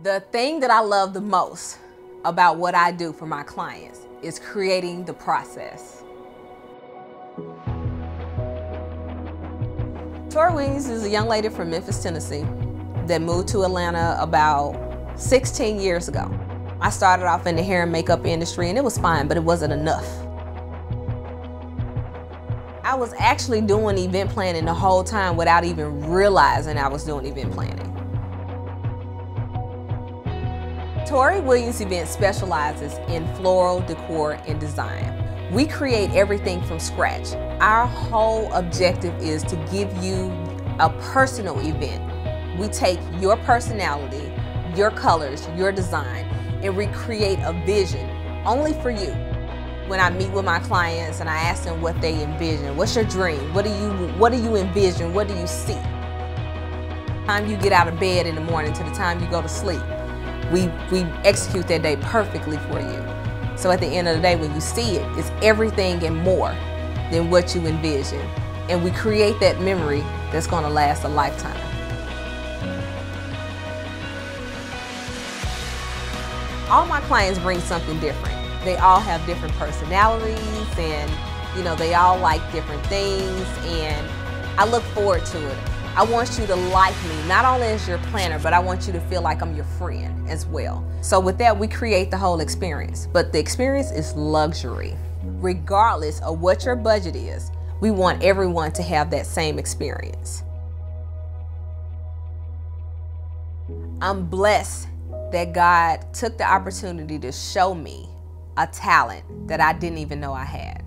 The thing that I love the most about what I do for my clients is creating the process. Tori Williams is a young lady from Memphis, Tennessee that moved to Atlanta about 16 years ago. I started off in the hair and makeup industry and it was fine, but it wasn't enough. I was actually doing event planning the whole time without even realizing I was doing event planning. Tori Williams Events specializes in floral decor and design. We create everything from scratch. Our whole objective is to give you a personal event. We take your personality, your colors, your design, and recreate a vision only for you. When I meet with my clients and I ask them what they envision, what's your dream? What do you what do you envision? What do you see? Time you get out of bed in the morning to the time you go to sleep. We we execute that day perfectly for you. So at the end of the day when you see it, it's everything and more than what you envision. And we create that memory that's going to last a lifetime. all my clients bring something different. They all have different personalities and you know, they all like different things and I look forward to it. I want you to like me, not only as your planner, but I want you to feel like I'm your friend as well. So with that, we create the whole experience. But the experience is luxury. Regardless of what your budget is, we want everyone to have that same experience. I'm blessed that God took the opportunity to show me a talent that I didn't even know I had.